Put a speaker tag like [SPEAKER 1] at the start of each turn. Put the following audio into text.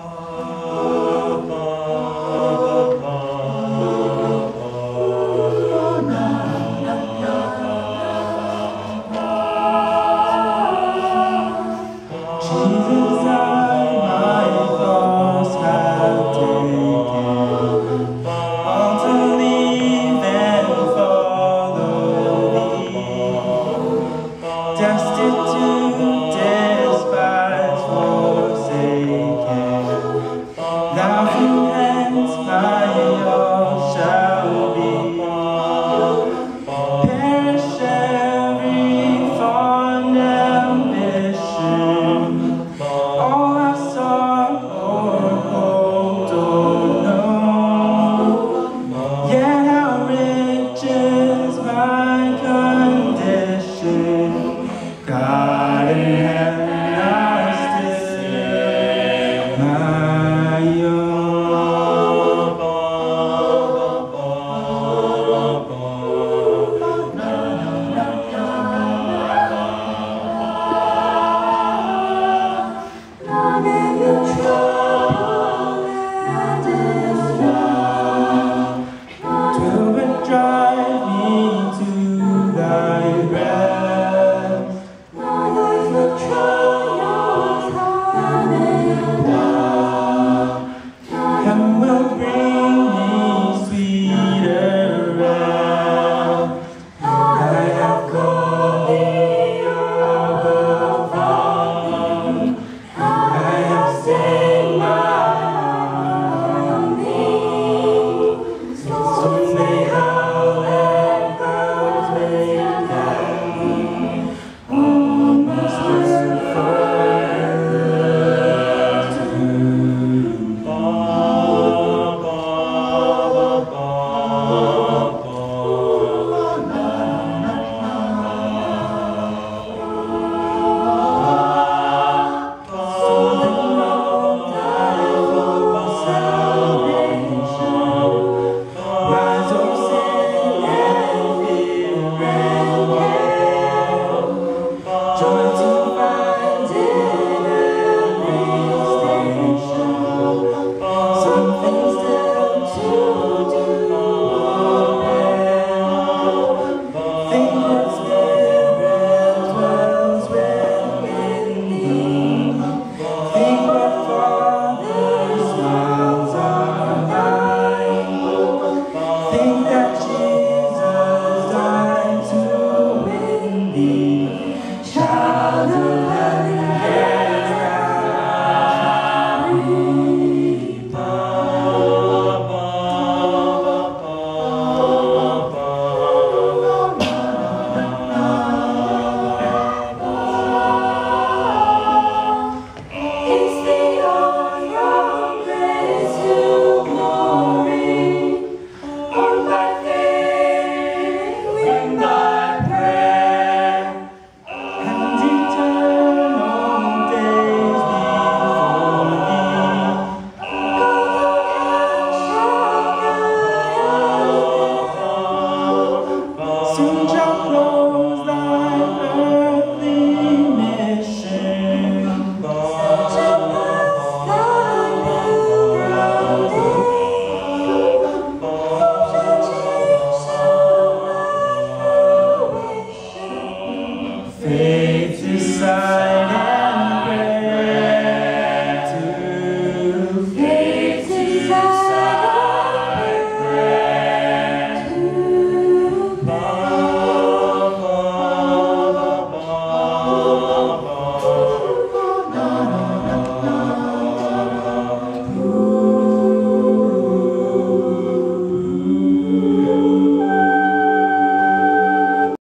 [SPEAKER 1] Jesus. without you. now.